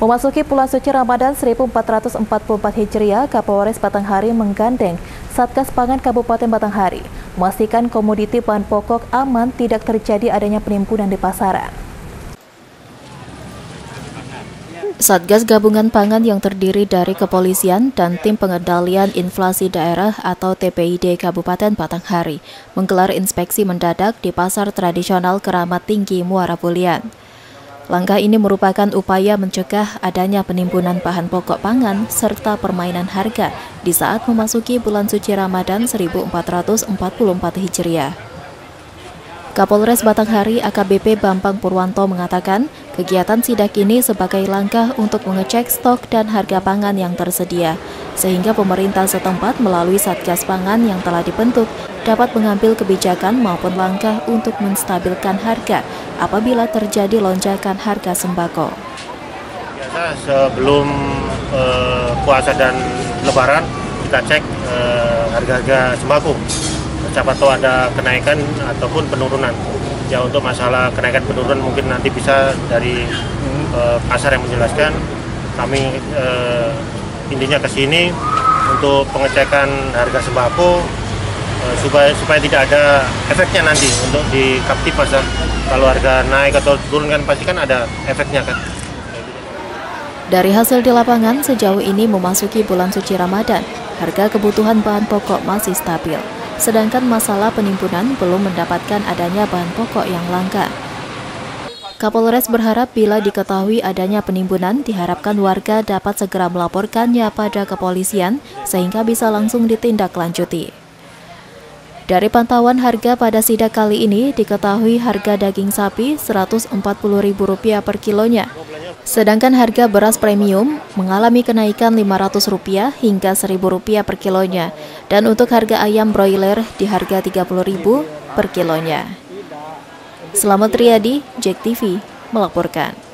Memasuki bulan suci Ramadan 1444 Hijriah, Kapolres Batanghari menggandeng Satgas Pangan Kabupaten Batanghari, memastikan komoditi bahan pokok aman tidak terjadi adanya penimbunan di pasaran. Satgas Gabungan Pangan yang terdiri dari kepolisian dan tim pengendalian inflasi daerah atau TPID Kabupaten Batanghari menggelar inspeksi mendadak di pasar tradisional Keramat Tinggi Muara Bulian. Langkah ini merupakan upaya mencegah adanya penimbunan bahan pokok pangan serta permainan harga di saat memasuki bulan suci Ramadan 1444 Hijriah. Kapolres Batanghari AKBP Bambang Purwanto mengatakan kegiatan sidak ini sebagai langkah untuk mengecek stok dan harga pangan yang tersedia, sehingga pemerintah setempat melalui Satgas Pangan yang telah dibentuk dapat mengambil kebijakan maupun langkah untuk menstabilkan harga apabila terjadi lonjakan harga sembako. Biasa sebelum uh, puasa dan lebaran kita cek uh, harga-harga sembako. Siapa tahu ada kenaikan ataupun penurunan. Ya untuk masalah kenaikan penurunan mungkin nanti bisa dari uh, pasar yang menjelaskan. Kami uh, intinya ke sini untuk pengecekan harga sembako Eh, supaya supaya tidak ada efeknya nanti untuk di kaptif pasar kalau harga naik atau turun kan pasti kan ada efeknya kan dari hasil di lapangan sejauh ini memasuki bulan suci Ramadan harga kebutuhan bahan pokok masih stabil sedangkan masalah penimbunan belum mendapatkan adanya bahan pokok yang langka Kapolres berharap bila diketahui adanya penimbunan, diharapkan warga dapat segera melaporkannya pada kepolisian sehingga bisa langsung ditindaklanjuti. Dari pantauan harga pada sidak kali ini, diketahui harga daging sapi Rp140.000 per kilonya. Sedangkan harga beras premium mengalami kenaikan Rp500 hingga Rp1.000 per kilonya. Dan untuk harga ayam broiler di harga Rp30.000 per kilonya. Selamat Riyadi, Jack TV, melaporkan.